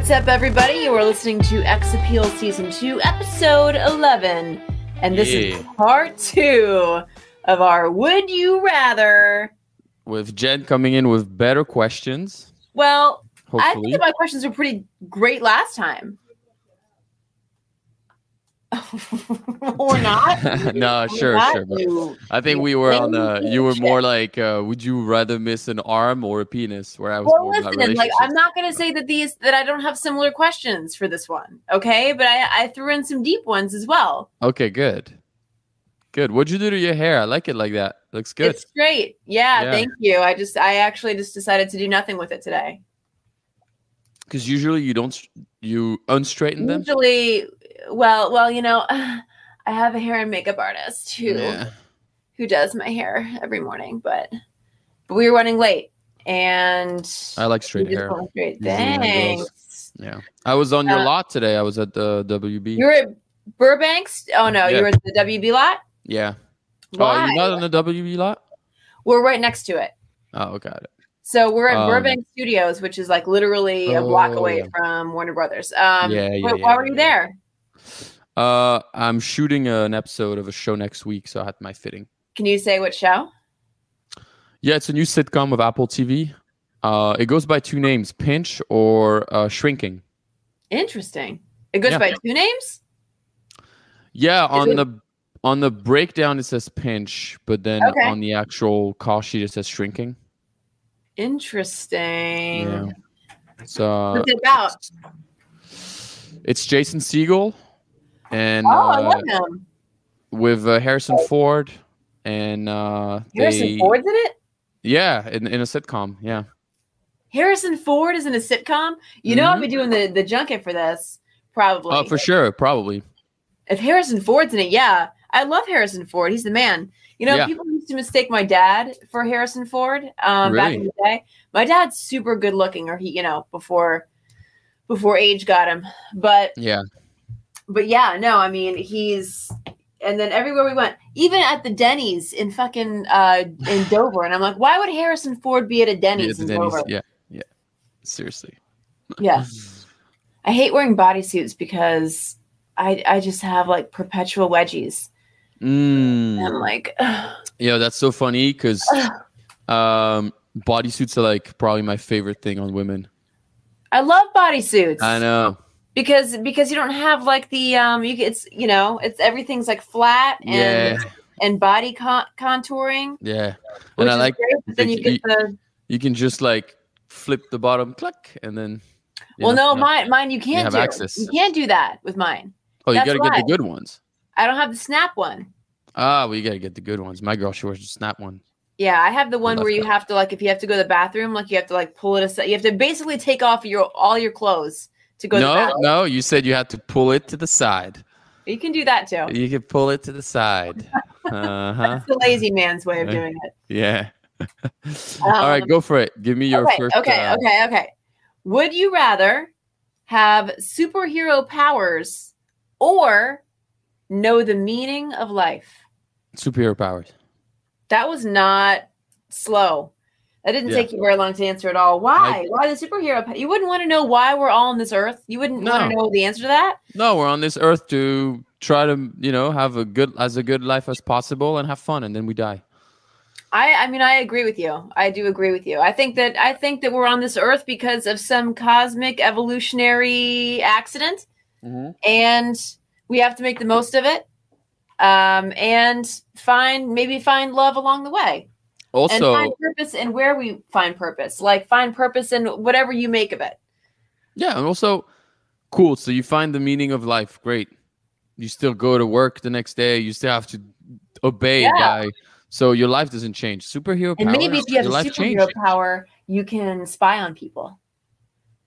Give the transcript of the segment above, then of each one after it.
What's up, everybody? You are listening to Ex Appeal Season 2, Episode 11. And this Yeah. is part two of our Would You Rather. With Jenn coming in with better questions, Well, I think my questions were pretty great last time. or not? no, sure, sure. I think we were on the. You were more like, uh, would you rather miss an arm or a penis? Where I was. Well, listen, like I'm not going to say that these that I don't have similar questions for this one, okay? But I I threw in some deep ones as well. Okay, good, good. What'd you do to your hair? I like it like that. Looks good. It's great. Yeah, Yeah. thank you. I just I actually just decided to do nothing with it today. Because usually you don't. You unstraighten them. Usually, well, well, you know, I have a hair and makeup artist who Yeah. who does my hair every morning, but but we were running late and I like straight hair. straight. Usually my girls- Thanks. Yeah. I was on your Uh, lot today. I was at the WB. You were at Burbanks. Oh no, you were at the WB lot. yeah. Why? Oh, you're not on the WB lot? we're right next to it. Oh, got it. So we're at Um, Burbank Studios, which is like literally a block Oh, away yeah. from Warner Brothers. Um, Yeah, yeah, wh- yeah, why were you yeah. there? Uh, I'm shooting an episode of a show next week, so I had my fitting. Can you say what show? Yeah, it's a new sitcom of Apple TV. Uh, it goes by two names, Pinch or uh, Shrinking. Interesting. It goes Yeah. by two names. Yeah, on it- the on the breakdown it says Pinch, but then Okay. on the actual call sheet it says Shrinking. Interesting. Yeah. So What's it about? it's Jason Segel and Oh, I uh, love him. with uh, Harrison Ford and uh, Harrison they- Ford's in it. Yeah, in, in a sitcom. Yeah. Harrison Ford is in a sitcom. You know, I'll be doing the the junket for this probably. Oh, for sure, probably. If Harrison Ford's in it, yeah, I love Harrison Ford. He's the man. You know, Yeah. people used to mistake my dad for Harrison Ford um, back in the day. My dad's super good looking, or he, you know, before before age got him. But Yeah. But yeah, no, I mean he's. And then everywhere we went, even at the Denny's in fucking uh, in Dover, and I'm like, why would Harrison Ford be at a Denny's the in Denny's, Dover? yeah, yeah. Seriously. Yeah. I hate wearing bodysuits because I I just have like perpetual wedgies. Mm. And I'm like, ugh. Yeah, that's so funny because um, bodysuits are like probably my favorite thing on women. I love bodysuits. I know. Because because you don't have like the um you it's you know it's everything's like flat and Yeah, and body con- contouring. yeah. And I like great, but then you you- get the you can just like flip the bottom, click, and then. well know, no you know. mine mine you can't have do access. you can't do that with mine. Oh, you gotta get the good ones. I don't have the snap one. Ah, well, you gotta get the good ones. My girl, she wears the snap one. Yeah, I have the one where you have to like if you have to go to the bathroom, like you have to like pull it aside. You have to basically take off your all your clothes to go to No, bathroom. no, you said you had to pull it to the side. You can do that too. You can pull it to the side. Uh huh. That's the lazy man's way of doing it. Yeah. All right, Um, go for it. Give me your okay, first. okay, uh, okay, okay. Would you rather have superhero powers or know the meaning of life? Superhero powers. That was not slow. That didn't Yeah. take you very long to answer at all. Why? Why the superhero? You wouldn't want to know why we're all on this earth. You wouldn't want to know the answer to that. No, we're on this earth to try to, you know, have a good as a good life as possible and have fun, and then we die. I, I mean, I agree with you. I do agree with you. I think that I think that we're on this earth because of some cosmic evolutionary accident. and we have to make the most of it um, and find maybe find love along the way and Also, find purpose in where we find purpose like find purpose in whatever you make of it yeah, and also, cool. So you find the meaning of life. Great. You still go to work the next day. You still have to obey Yeah. by. So your life doesn't change. Superhero and powers. maybe if you have a superhero changes. power you can spy on people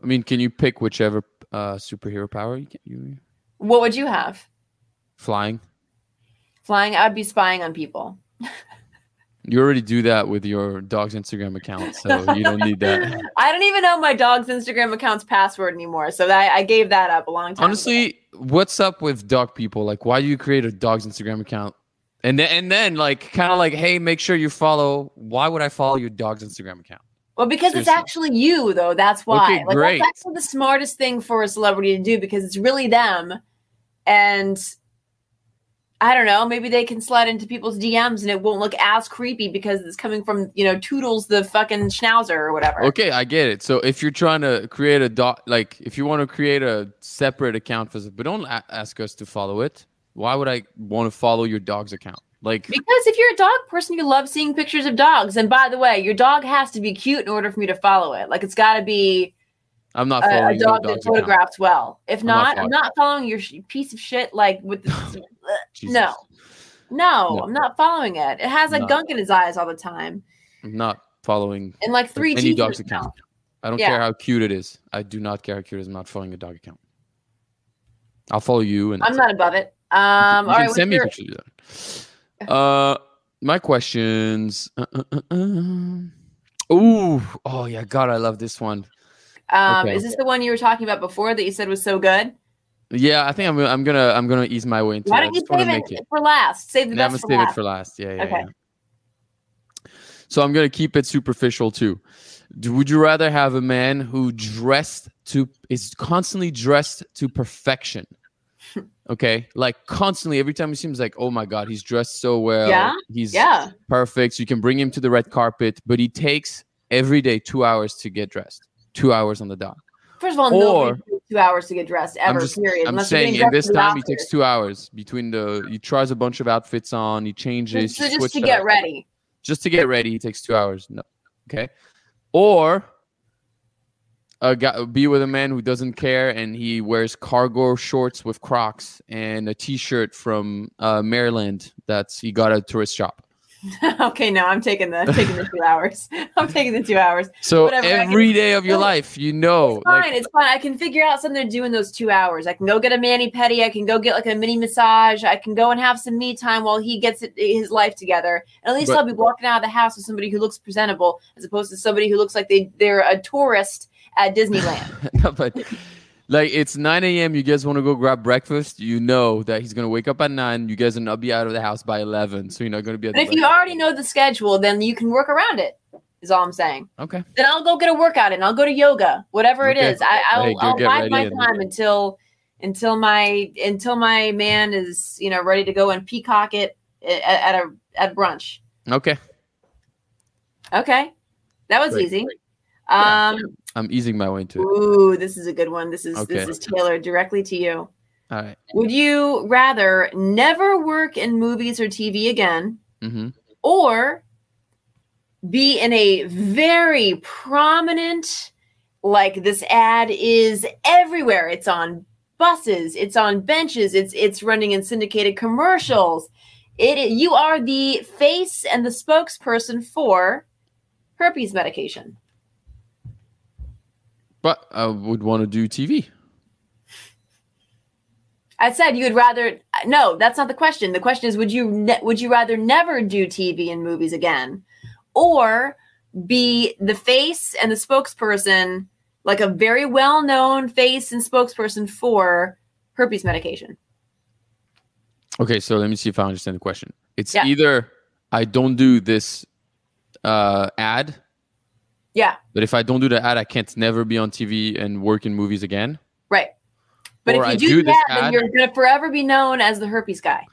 I mean, can you pick whichever uh, superhero power you, can, you what would you have flying? flying i'd be spying on people You already do that with your dog's Instagram account, so you don't need that. i don't even know my dog's instagram account's password anymore so that i gave that up a long time ago. Honestly, what's up with dog people? Like, why do you create a dog's Instagram account? And then, and then, like, kind of like, hey, make sure you follow. Why would I follow your dog's Instagram account? Well, because Seriously. it's actually you, though. That's why. Okay, like, great. That's actually the smartest thing for a celebrity to do because it's really them. And I don't know, maybe they can slide into people's DMs and it won't look as creepy because it's coming from, you know, Toodles the fucking schnauzer or whatever. Okay, I get it. So if you're trying to create a dot, like if you want to create a separate account for, but don't a- ask us to follow it. Why would I want to follow your dog's account? Like, Because if you're a dog person, you love seeing pictures of dogs. And by the way, your dog has to be cute in order for me to follow it. Like it's got to be I'm not a, following a your dog that dog's account. photographs well. If I'm not not, I'm not following your sh- piece of shit like with the. No. no. I'm not following it. It has like No. gunk in his eyes all the time I'm not following and like three any dog's account. I don't Yeah. care how cute it is. I do not care how cute it is. I'm not following a dog account. I'll follow you and I'm not above it. Um, you all can right, send me your- pictures. Uh, my questions. Uh, uh, uh, uh. Ooh, oh yeah, God, I love this one. um, okay. is this the one you were talking about before that you said was so good? Yeah, I think I'm. I'm gonna. I'm gonna ease my way into Why it. Don't you save it, it. for last? Save the Yeah, I'm best gonna save last. it for last. Yeah, yeah, Okay. yeah. So I'm gonna keep it superficial too. Do- Would you rather have a man who dressed to is constantly dressed to perfection? Okay, like constantly every time he seems like, oh my god, he's dressed so well. Yeah, he's yeah. perfect. So you can bring him to the red carpet, but he takes every day two hours to get dressed. Two hours on the dot. First of all, Or- two hours to get dressed ever. I'm just, period. I'm unless saying in this time he takes two hours between the he tries a bunch of outfits on, he changes, So he just to get up. ready. just to get ready, he takes two hours. No, okay, or a guy be with a man who doesn't care and he wears cargo shorts with Crocs and a T-shirt from uh, Maryland that's he got at a tourist shop. okay, no, I'm taking the taking the two hours. I'm taking the two hours. So Whatever, every can- day of your life, you know, It's fine. like it's fine. I can figure out something to do in those two hours. I can go get a mani pedi. I can go get like a mini massage. I can go and have some me time while he gets it, his life together. And at least But- I'll be walking out of the house with somebody who looks presentable, as opposed to somebody who looks like they they're a tourist at Disneyland. but like it's 9 a.m. You guys want to go grab breakfast? You know that he's gonna wake up at nine. You guys are not be out of the house by 11, so you're not gonna be at but if you already know the schedule, then you can work around it. Is all I'm saying. okay. Then I'll go get a workout and I'll go to yoga, whatever it Okay. is. I, I'll, Hey, I'll bide my time until until my until my man is you know ready to go and peacock it at, at a at brunch. Okay. Okay, that was Great, easy. Um, I'm easing my way into it. ooh, this is a good one. This is this is tailored directly to you. All right. Would you rather never work in movies or TV again, Mm-hmm. or be in a very prominent like this ad is everywhere it's on buses it's on benches it's it's running in syndicated commercials it you are the face and the spokesperson for herpes medication But I would want to do TV. i said you would rather no that's not the question the question is would you ne- would you rather never do tv and movies again or be the face and the spokesperson like a very well-known face and spokesperson for herpes medication Okay, so let me see if I understand the question. It's Yeah. either I don't do this uh, ad, yeah but if I don't do the ad, I can't never be on TV and work in movies again. right but Or if you I do, do that then you're going to forever be known as the herpes guy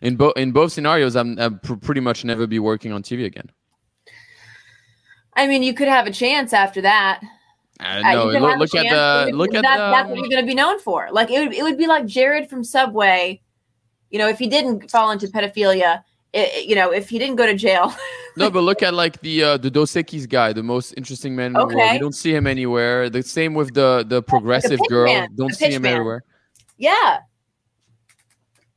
In both in both scenarios, I'm, I'm pr- pretty much never be working on TV again. i mean you could have a chance after that Uh, no, look, look at the look at that, the. that's what you're going to be known for. Like it would, it would be like Jared from Subway. You know, if he didn't fall into pedophilia, it, you know, if he didn't go to jail. no, but look at like the uh, the Dos Equis guy, the most interesting man in the world. Okay. You don't see him anywhere. The same with the the progressive pitch girl. man, Don't the see him man. everywhere. yeah,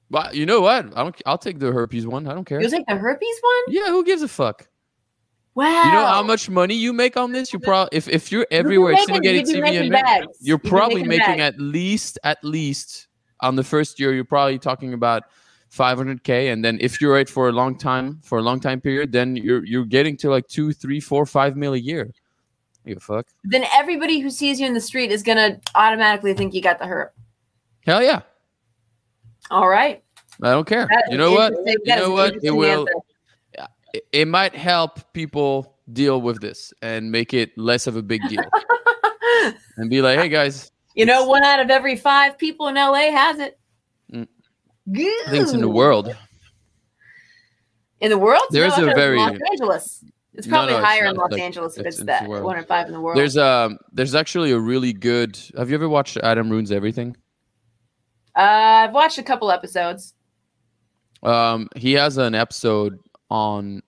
But you know what? I don't. I'll take the herpes one. I don't care. you'll take the herpes one. Yeah, who gives a fuck? Wow. You know how much money you make on this? You probably if, if you're everywhere making- syndicated you'd be TV making and bags. you're probably making making bags. at least at least on the first year you're probably talking about 500k and then if you're it for a long time for a long time period then you're you're getting to like two three four five mil a year. You fuck. Then everybody who sees you in the street is going to automatically think you got the herp. hell yeah. All right. i don't care. That you know what? you know what? It will it, it might help people deal with this and make it less of a big deal. And be like, hey guys, You know, one out of every five people in LA has it. Mm. I think it's in the world. In the world, There's No, a very- Los Angeles. It's probably no, it's higher in. Los Like, Angeles if it's- it's, it's that one in five in the world. There's um there's actually a really good have you ever watched Adam Ruins Everything? uh, I've watched a couple episodes. Um he has an episode on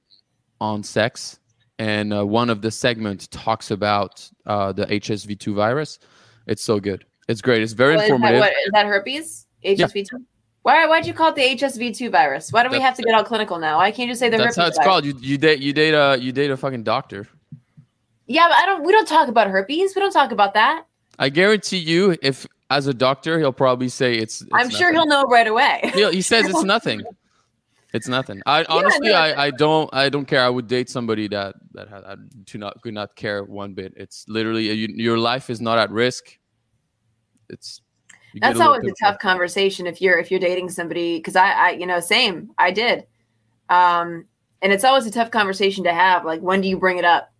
on sex and uh, one of the segments talks about uh the HSV2 virus. It's so good. It's great. It's very What, is, that, informative. what, is that herpes? HSV2? Why, why'd you call it the HSV2 virus? Why do we have to get all clinical now? Why can't you just say the That's herpes how it's virus? called. You you date you date a you date a fucking doctor. Yeah, but I don't. We don't talk about herpes. We don't talk about that. I guarantee you, if as a doctor, he'll probably say it's. it's I'm sure nothing. he'll know right away. He, he says it's nothing. It's nothing. I honestly. I, I don't, I don't care. I would date somebody that that had, I do not could not care one bit. It's literally you, your life is not at risk. It's you That's always a tough conversation if you're if you're dating somebody because I, I you know same I did, um, and it's always a tough conversation to have. Like when do you bring it up?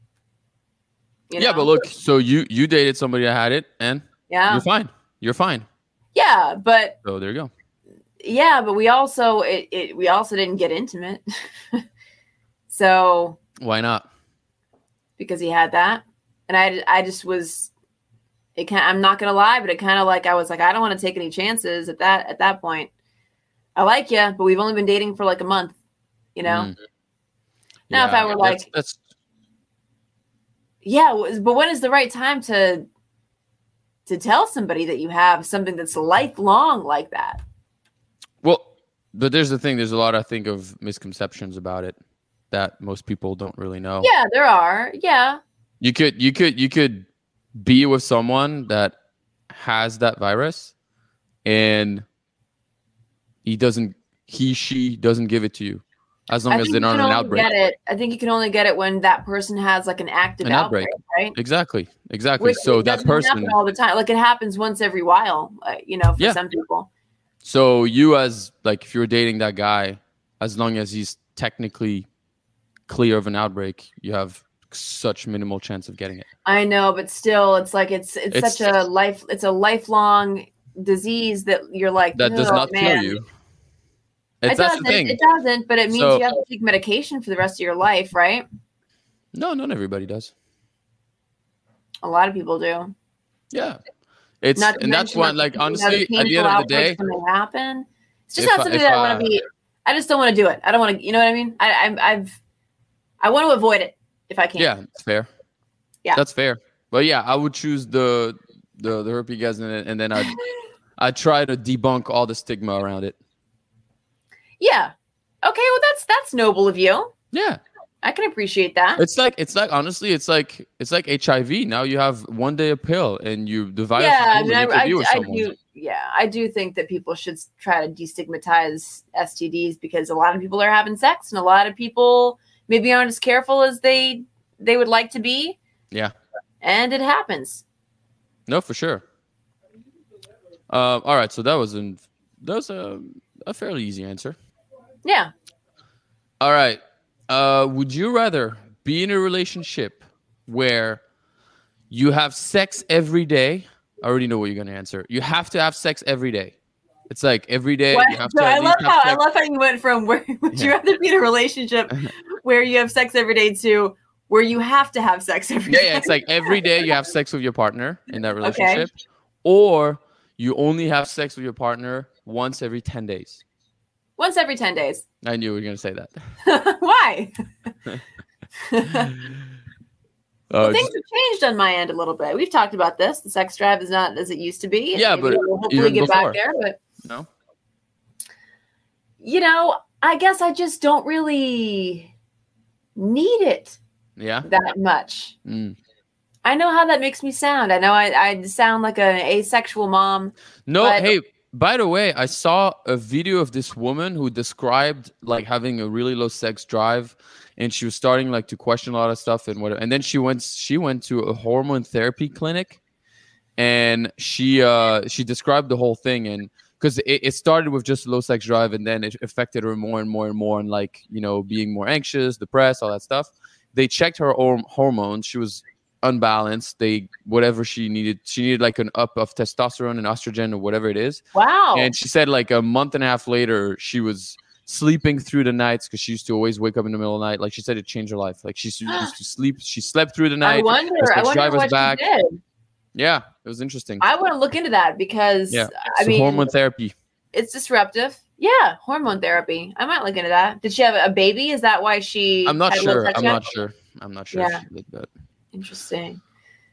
You Yeah, know? but look, so you you dated somebody that had it, and yeah, you're fine. You're fine. yeah, but So there you go. yeah, but we also it, it we also didn't get intimate, so Why not? because he had that, and I I just was. It I'm not gonna lie, but it kind of like I was like I don't want to take any chances at that at that point. I like you, but we've only been dating for like a month, you know. Mm. Now, if I were that's- like- that's Yeah, but when is the right time to to tell somebody that you have something that's lifelong like that? Well, but there's the thing. There's a lot, I think, of misconceptions about it that most people don't really know. Yeah, there are. Yeah. You could, you could, you could be with someone that has that virus, and he doesn't, he, she doesn't give it to you, as long as they're not an outbreak. get it. I think you can only get it when that person has like an active An outbreak, outbreak. right? Exactly, exactly. Which so that person, all the time. Like it happens once every while, uh, you know, for Yeah. some people. so you as like if you're dating that guy, as long as he's technically clear of an outbreak, you have such minimal chance of getting it. I know, but still, it's like it's it's, It's- such a life. It's a lifelong disease that you're like That does "Oh, not man." kill you. It It's, the doesn't. thing. It doesn't, but it means So- you have to take medication for the rest of your life, right? No, not everybody does. A lot of people do. Yeah. It's Not and that's why like, like you know, honestly at the end of the day, happen. It's just if not I- something that I, I- want to be. I just don't want to do it. I don't want to. You know what I mean? I, I'm, I've. I want to avoid it if I can. yeah, it's fair. Yeah. That's fair. But yeah, I would choose the the the herpes guys and then, and then I'd I'd try to debunk all the stigma around it. Yeah. Okay. Well, that's that's noble of you. Yeah. I can appreciate that. It's like it's like honestly, it's like it's like HIV. Now you have one day a pill and you divide. yeah, I mean, I, I, I do. Yeah, I do think that people should try to destigmatize STDs because a lot of people are having sex, and a lot of people maybe aren't as careful as they they would like to be. Yeah. and it happens. No, for sure. Uh, all right, so that was an that was a, a fairly easy answer. Yeah. All right. Uh, would you rather be in a relationship where you have sex every day? I already know what you're gonna answer. You have to have sex every day. It's like every day What? you have So to. I love have how I love how you went from where would you rather be in a relationship where you have sex every day to where you have to have sex every Yeah, day. yeah. It's like every day you have sex with your partner in that relationship, or you only have sex with your partner once every ten days. once every ten days. I knew you were gonna say that. Why? Uh, Things have changed on my end a little bit. We've talked about this. The sex drive is not as it used to be. Yeah, but we'll hopefully get before. back there. But no. you know, I guess I just don't really need it Yeah. that much. Mm. I know how that makes me sound. I know I, I sound like an asexual mom. No, hey, by the way, I saw a video of this woman who described like having a really low sex drive and she was starting like to question a lot of stuff and whatever. And then she went she went to a hormone therapy clinic and she uh she described the whole thing and because it, it started with just low sex drive and then it affected her more and more and more and like you know being more anxious depressed all that stuff they checked her horm- hormones. She was unbalanced. They whatever she needed, she needed like an up of testosterone and estrogen or whatever it is. Wow. And she said like a month and a half later, she was sleeping through the nights because she used to always wake up in the middle of the night. Like she said, it changed her life. Like she used to sleep. She slept through the night. I wonder. I wonder drivers what back. she did. Yeah, it was interesting. I want to look into that because Yeah. I So mean, hormone therapy. it's disruptive. Yeah, hormone therapy. I might look into that. Did she have a baby? Is that why she? I'm not sure. I'm not sure. I'm not sure. Yeah. she did that. Interesting.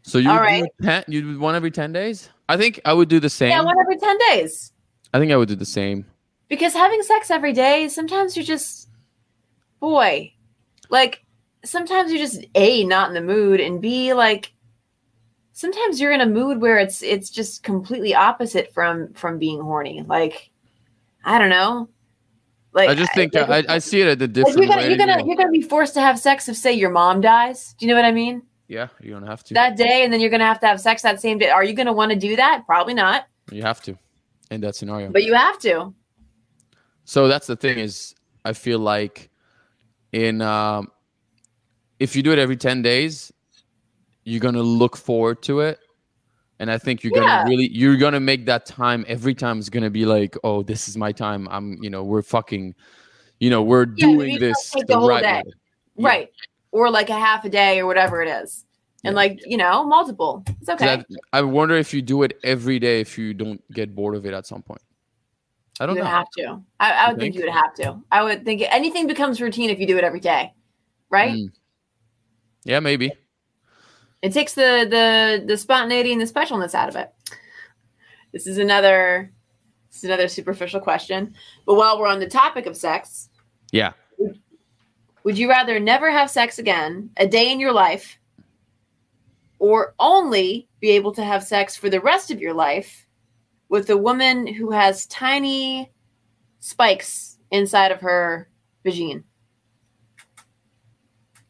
So you All would right. ten, you would one every ten days? I think I would do the same. Yeah, one every ten days. I think I would do the same. Because having sex every day, sometimes you're just, boy, like sometimes you're just a not in the mood, and b like sometimes you're in a mood where it's it's just completely opposite from from being horny. Like I don't know. Like I just think like, I, I see it at the like, different you're gonna you're gonna you're gonna be forced to have sex if say your mom dies. Do you know what I mean? yeah, you don't have to. That day, and then you're gonna have to have sex that same day. Are you gonna want to do that? Probably not, you have to in that scenario. but you have to. So that's the thing is I feel like in um if you do it every 10 days, you're going to look forward to it. And I think you're Yeah. gonna really you're gonna make that time every time is gonna be like, oh, this is my time. I'm you know, we're fucking you know, we're Yeah, doing this the the whole right day. way. Yeah. right or like a half a day or whatever it is and like you know multiple It's okay I, I wonder if you do it every day if you don't get bored of it at some point. I don't would know. have to I, I would think? think? you would have to i would think anything becomes routine if you do it every day right Mm. Yeah, maybe. It takes the the the spontaneity and the specialness out of it this is another this is another superficial question but while we're on the topic of sex Yeah. would you rather never have sex again a day in your life or only be able to have sex for the rest of your life with a woman who has tiny spikes inside of her vagine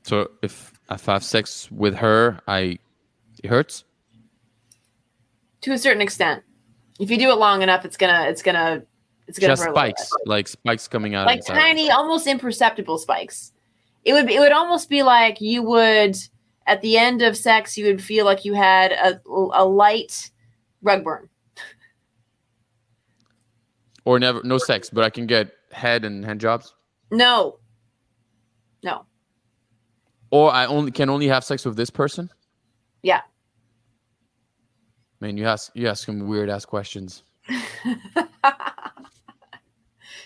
So if if I have sex with her, I it hurts. to a certain extent if you do it long enough it's gonna it's gonna it's gonna Just hurt a little spikes, like spikes coming out. like tiny almost imperceptible spikes it would be, it would almost be like you would at the end of sex you would feel like you had a, a light rug burn or never no sex, but I can get head and hand jobs. no no Or I only can only have sex with this person. Yeah. Man, you ask you ask some weird ass questions.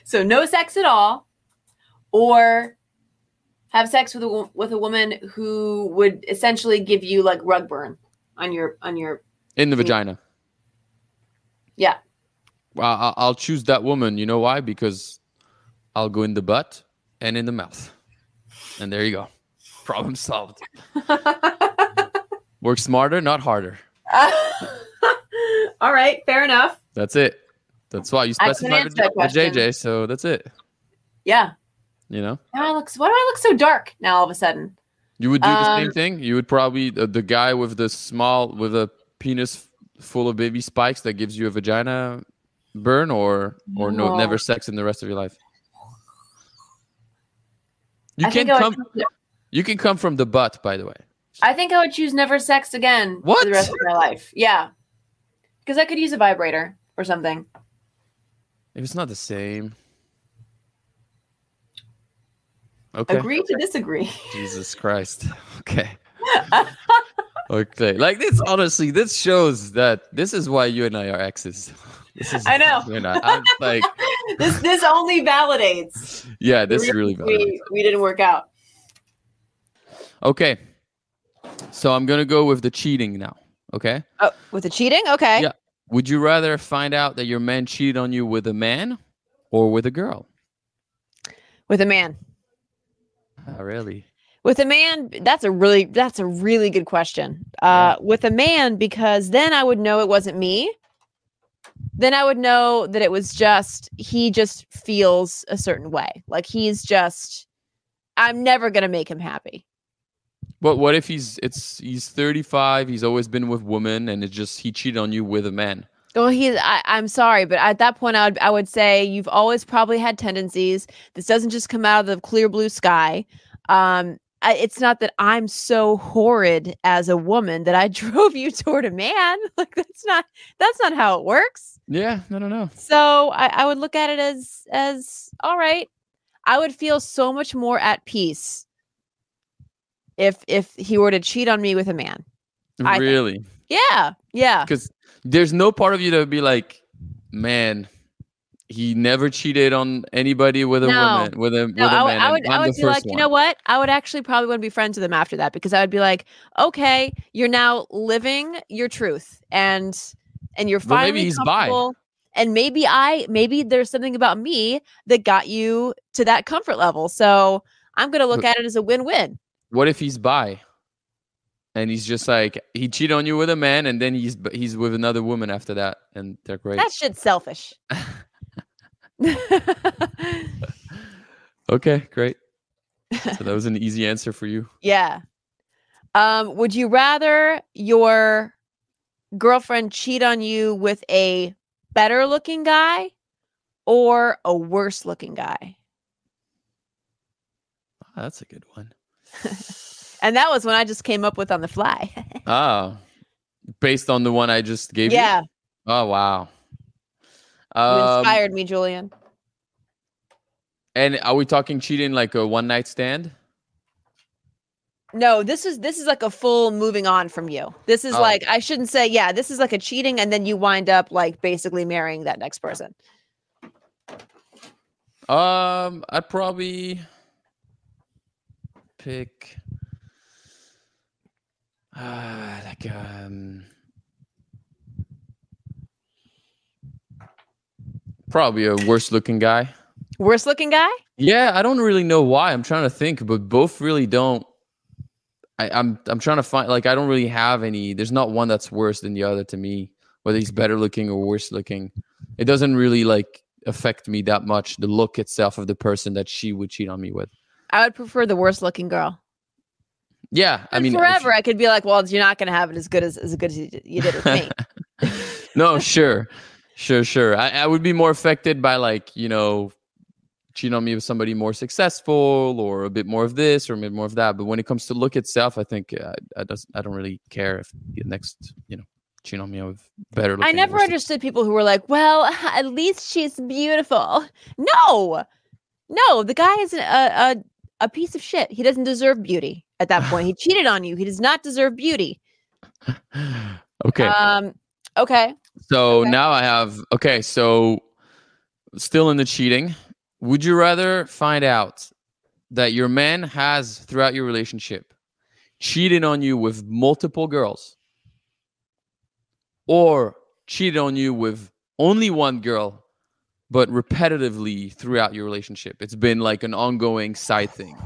so no sex at all or have sex with a with a woman who would essentially give you like rug burn on your on your In the vagina. yeah Well, I'll choose that woman. You know why? Because I'll go in the butt and in the mouth, and there you go. Problem solved. Work smarter, not harder. all right fair enough That's it. That's why you I couldn't specified answer that with question. JJ, so that's it. yeah You know, now I look why do I look so dark now all of a sudden you would do the same Um, thing. You would probably uh, the guy with the small with a penis full of baby spikes that gives you a vagina burn, or or no, No. never sex in the rest of your life. You I can't come. You can come from the butt, by the way. I think I would choose never sex again what? for the rest of my life yeah because I could use a vibrator or something If it's not the same. Okay. agree to disagree Jesus Christ. Okay. Okay. Like this honestly, this shows that this is why you and I are exes. This is I know. You know, I'm like, this this only validates yeah, this really validates. we, we didn't work out Okay. So I'm gonna go with the cheating now. Okay. oh with the cheating okay Yeah. Would you rather find out that your man cheated on you with a man or with a girl? with a man Oh, really? with a man that's a really that's a really good question uh with a man because then i would know it wasn't me then i would know that it was just he just feels a certain way like he's just i'm never gonna make him happy But what if he's it's he's 35, he's always been with women, and it's just he cheated on you with a man? well he's I, i'm sorry but at that point i would i would say you've always probably had tendencies this doesn't just come out of the clear blue sky um I, it's not that I'm so horrid as a woman that I drove you toward a man. Like that's not that's not how it works. Yeah, no, no, no. So I, I would look at it as as all right. I would feel so much more at peace if if he were to cheat on me with a man. I. Really? Yeah, yeah. Because there's no part of you that would be like, man, he never cheated on anybody with a No. woman with a No, with a I man. I would, I'm would be like, you know what? I would actually probably want to be friends with him after that because I would be like, okay, you're now living your truth, and and you're Well, maybe finally he's bi. comfortable. And maybe I, maybe there's something about me that got you to that comfort level. So I'm gonna look But- at it as a win-win. What if he's bi? And he's just like he cheated on you with a man, and then he's he's with another woman after that, and they're great. That shit's selfish. Okay, great. So that was an easy answer for you. yeah. Um, would you rather your girlfriend cheat on you with a better looking guy or a worse looking guy? Ah, that's a good one. And that was when I just came up with on the fly. Oh, based on the one I just gave you. yeah, Oh wow. you Um, inspired me, Julien. and are we talking cheating like a one night stand? No, this is this is like a full moving on from you. This is Oh. like I shouldn't say yeah, this is like a cheating and then you wind up like basically marrying that next person. Um, I'd probably pick uh, like um probably a worse looking guy. Worst looking guy? Yeah, I don't really know why. I'm trying to think, but both really don't. I, I'm I'm trying to find like I don't really have any. There's not one that's worse than the other to me. Whether he's better looking or worse looking, it doesn't really like affect me that much. The look itself of the person that she would cheat on me with. I would prefer the worst looking girl. Yeah, I mean, if- forever I could be like, well, you're not gonna have it as good as as good as you, did- you did with me. no, sure, sure, sure. I, I would be more affected by like you know, cheating on me with somebody more successful or a bit more of this or a bit more of that. But when it comes to look itself, I think uh, I does I don't really care if the next you know cheating on me with better. I never understood people who were like, well, at least she's beautiful. No, no, the guy is a, a a piece of shit. He doesn't deserve beauty at that point. He cheated on you. He does not deserve beauty. okay, Um. Okay. so okay. now I have okay. So still in the cheating. Would you rather find out that your man has throughout your relationship cheated on you with multiple girls or cheated on you with only one girl but repetitively throughout your relationship it's been like an ongoing side thing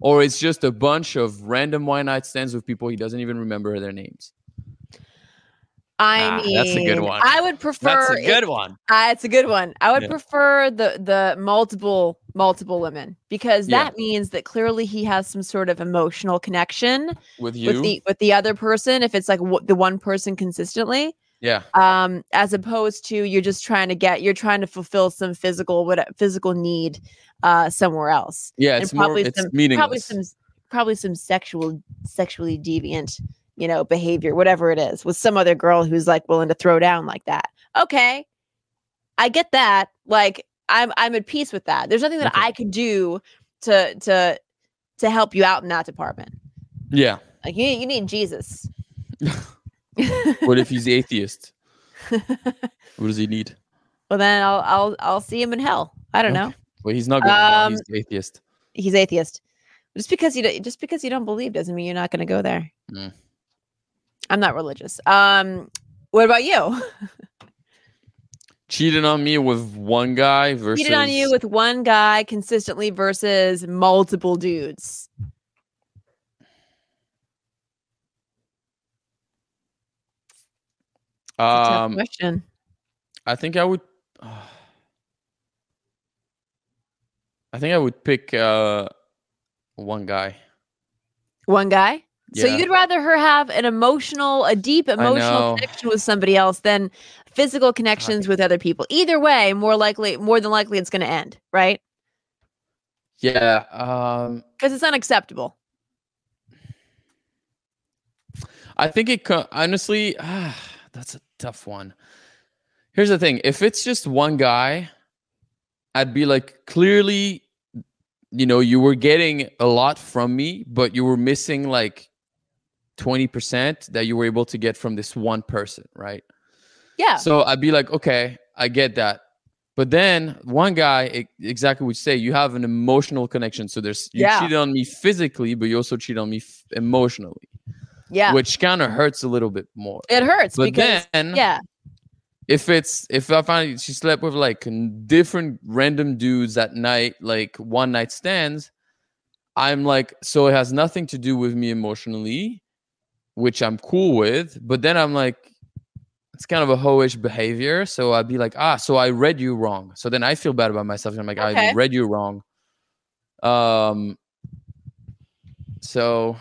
or it's just a bunch of random one night stands with people he doesn't even remember their names I Ah, mean, that's a good one. I would prefer. a it- one Uh, it's a good one. I would Yeah. prefer the the multiple multiple women because Yeah. that means that clearly he has some sort of emotional connection with you with the with the other person. If it's like w- the one person consistently, yeah. Um, as opposed to you're just trying to get you're trying to fulfill some physical what physical need uh somewhere else. yeah And it's more probably it's some- meaningless. Probably some probably some sexual sexually deviant you know behavior whatever it is with some other girl who's like willing to throw down like that. Okay. I get that. Like i'm i'm at peace with that. There's nothing that Okay. i could do to to to help you out in that department. Yeah. Like you, you need jesus what if he's atheist? What does he need? Well then i'll i'll i'll see him in hell. I don't know. Well he's not going Um, he's atheist. he's atheist. Just because you don't, just because you don't believe doesn't mean you're not going to go there. Mm. i'm not religious. Um what about you? Cheated on me with one guy versus cheated on you with one guy consistently versus multiple dudes It's a tough um question. I think i would i think i would pick uh one guy. One guy? So you'd rather her have an emotional a deep emotional connection with somebody else than physical connections with other people. Either way more likely more than likely it's going to end right? Yeah um because it's unacceptable. I think it co- honestly, ah, that's a tough one. Here's the thing: if it's just one guy, I'd be like, clearly, you know, you were getting a lot from me, but you were missing like twenty percent that you were able to get from this one person, right? Yeah. So I'd be like, okay, I get that. But then one guy, exactly what you say, you have an emotional connection. So there's you Yeah. cheated on me physically, but you also cheat on me f- emotionally, yeah. which kind of hurts a little bit more. it hurts But because then, yeah. if it's if I find she slept with like different random dudes at night, like one night stands, I'm like, so it has nothing to do with me emotionally, which I'm cool with. But then I'm like, it's kind of a hoish behavior. So I'd be like, ah, so I read you wrong. So then I feel bad about myself. And I'm like, Okay. I read you wrong. Um. So.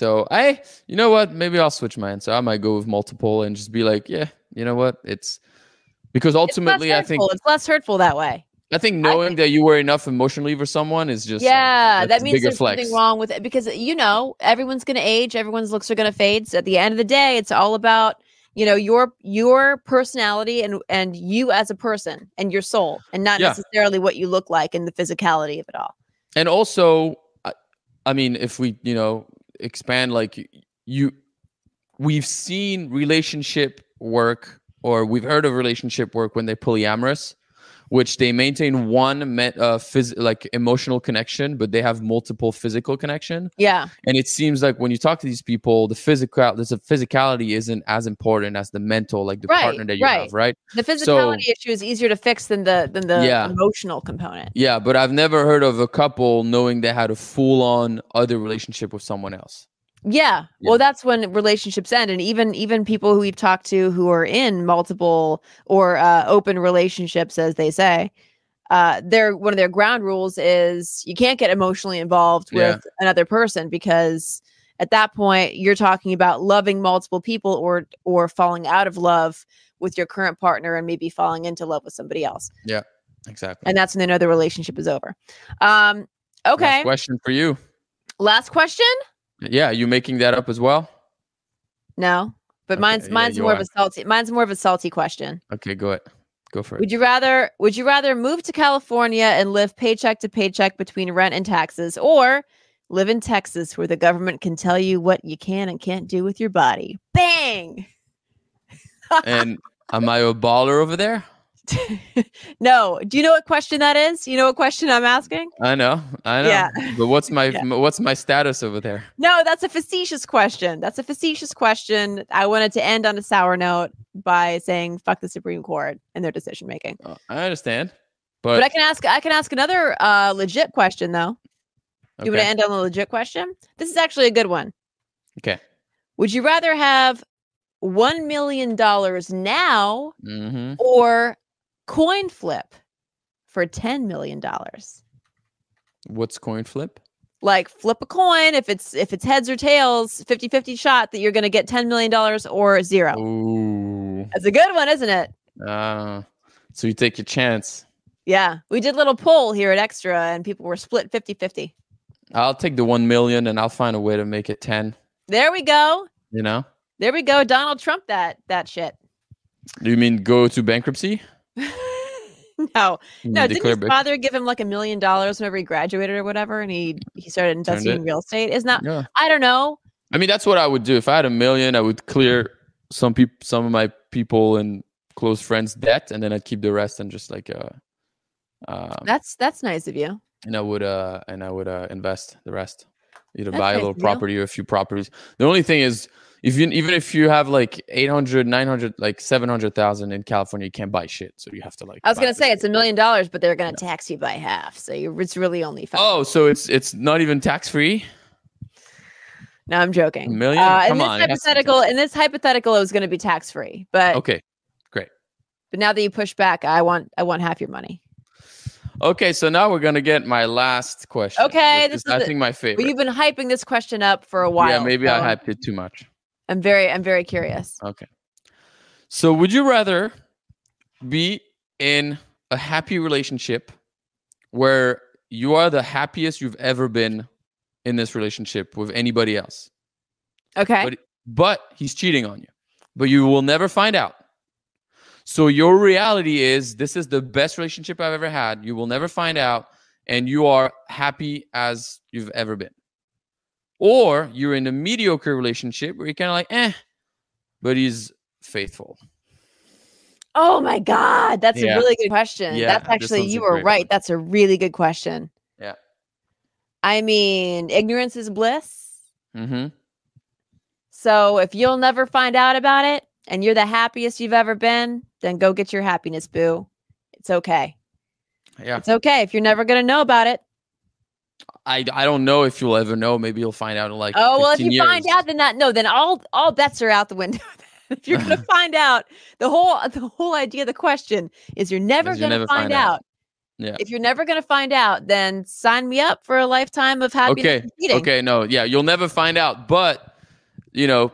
So I, you know what? Maybe I'll switch my answer. I might go with multiple and just be like, yeah, you know what? It's because It's ultimately, I think it's less hurtful that way. I think knowing that you were enough emotionally for someone is just yeah, uh, that's that means there's flex. something wrong with it because you know everyone's going to age, everyone's looks are going to fade. So at the end of the day, it's all about you know your your personality and and you as a person and your soul, and not Yeah. necessarily what you look like and the physicality of it all. and also I, I mean if we you know expand like you we've seen relationship work or we've heard of relationship work when they're polyamorous which they maintain one met, uh, phys- like emotional connection but they have multiple physical connection Yeah, and it seems like when you talk to these people the physical the physicality isn't as important as the mental like the Right, partner that you right. have right the physicality issue is easier to fix than the than the Yeah. emotional component. yeah but i've never heard of a couple knowing they had a full-on other relationship with someone else Yeah. Yeah. Well, that's when relationships end, and even even people who we've talked to who are in multiple or uh, open relationships, as they say, uh, their one of their ground rules is you can't get emotionally involved Yeah. with another person because at that point you're talking about loving multiple people or or falling out of love with your current partner and maybe falling into love with somebody else, Yeah. exactly and that's when they know the relationship is over. Um, okay. Last question for you Last question. Yeah you making that up as well No, but Okay, mine's yeah, mine's more of a salty. Mine's more of a salty question. okay go ahead go for it Would you rather would you rather move to California and live paycheck to paycheck between rent and taxes or live in Texas where the government can tell you what you can and can't do with your body? Bang. and am i a baller over there no, do you know what question that is? You know what question I'm asking? i know i know Yeah. but what's my Yeah. what's my status over there No, that's a facetious question. That's a facetious question. I wanted to end on a sour note by saying fuck the Supreme Court and their decision making. Uh, i understand But, but, I can ask I can ask another uh legit question though. You want to end on a legit question? This is actually a good one. okay Would you rather have one million dollars now hmm or coin flip for ten million dollars? what's coin flip Like flip a coin if it's if it's heads or tails, 50-50 shot that you're gonna get ten million dollars or zero. Ooh. That's a good one, isn't it? Uh, so you take your chance. Yeah. We did a little poll here at Extra and people were split 50-50. I'll take the one million and I'll find a way to make it ten. There we go. You know? There we go. Donald Trump that that shit. Do you mean go to bankruptcy? No, No, didn't his father give him like a million dollars whenever he graduated or whatever, and he he started investing in real estate? Isn't that? Yeah. I don't know. I mean, that's what I would do. If I had a million, I would clear some people, some of my people and close friends' debt, and then I'd keep the rest and just like uh, um, That's that's nice of you. and I would uh, and I would uh, invest the rest, either That's buy a little you. property or a few properties. The only thing is, if you even if you have like 800, 900, like seven hundred thousand in California, you can't buy shit. So you have to like. I was gonna say it's a million dollars, but they're gonna tax you by half, so it's really only five. Oh, so it's it's not even tax free. No, I'm joking. A million? Uh, in Come this on, it has to be hypothetical, in this hypothetical, it was gonna be tax free, but Okay, Great. but now that you push back, I want I want half your money. okay. So now we're gonna get my last question. Okay, this is, I think my favorite. you've been hyping this question up for a while. yeah, maybe I hyped it too much. I'm very I'm very curious. Okay. So would you rather be in a happy relationship where you are the happiest you've ever been in this relationship with anybody else. Okay. But but he's cheating on you. But you will never find out. So your reality is this is the best relationship I've ever had. You will never find out and you are happy as you've ever been. Or you're in a mediocre relationship where you're kind of like, eh, but he's faithful. Oh my God. That's Yeah. a really good question. Yeah, That's actually, you were right. one. That's a really good question. Yeah. I mean, ignorance is bliss. Mm-hmm. So if you'll never find out about it and you're the happiest you've ever been, then go get your happiness, boo. It's okay. Yeah. It's okay. If you're never going to know about it. I, I don't know if you'll ever know. Maybe you'll find out in like Oh, well, if 15 you find out, then that, no, then all, all bets are out the window. if you're going to find out, the whole, the whole idea of the question is you're never Is you'll going to never find, find out. out. Yeah. If you're never going to find out, then sign me up for a lifetime of happiness Okay. Okay. No. Yeah. You'll never find out. But you know,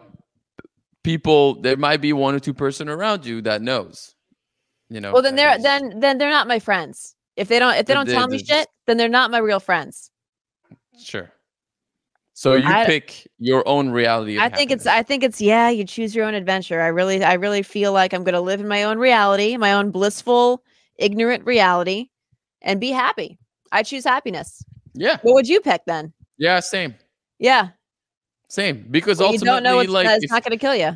people there might be one or two person around you that knows. You know. Well, then they're then then they're not my friends. If they don't if they don't they- tell me just- shit, then they're not my real friends. Sure. So you I- pick your own reality. of I think it's. I think it's yeah, you choose your own adventure. I really I really feel like I'm going to live in my own reality, my own blissful, ignorant reality and be happy. I choose happiness. yeah. What would you pick then? Yeah. Same. Yeah. Same. Because Well, you ultimately, don't know what's like, that's if- not going to kill you.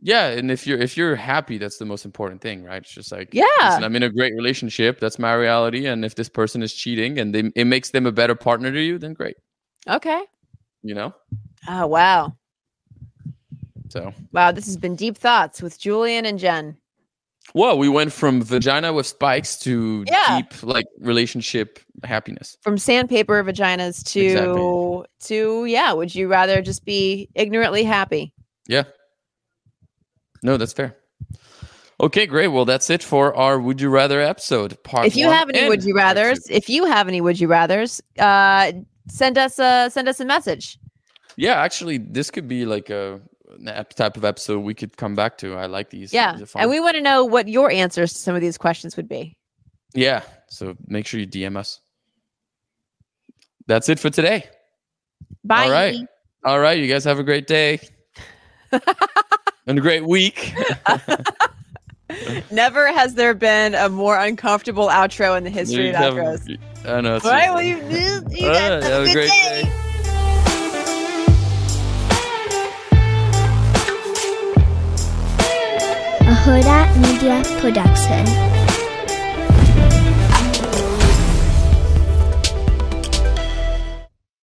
Yeah, and if you're if you're happy, that's the most important thing, right? It's just like Yeah. listen, I'm in a great relationship. That's my reality. And if this person is cheating and they, it makes them a better partner to you, then great. Okay. You know. Oh, wow. So. Wow, this has been deep thoughts with Julien and Jenn. Well, we went from vagina with spikes to Yeah. deep like relationship happiness. From sandpaper vaginas to Exactly. to yeah, would you rather just be ignorantly happy? Yeah. No, that's fair. Okay, great. Well, that's it for our Would You Rather episode. Part if you have any would you rather's, if you have any would you rather's, uh send us a send us a message. Yeah, actually, this could be like a type of episode we could come back to. I like these. Yeah. These. And we want to know what your answers to some of these questions would be. yeah. So make sure you DM us. That's it for today. Bye. All right. All right. You guys have a great day and a great week. Never has there been a more uncomfortable outro in the history of Have- outros. I know. All right, well, seriously. you, you All guys right, have a good day. day. a Hurrdat Media Production.